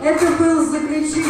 Это был заключительный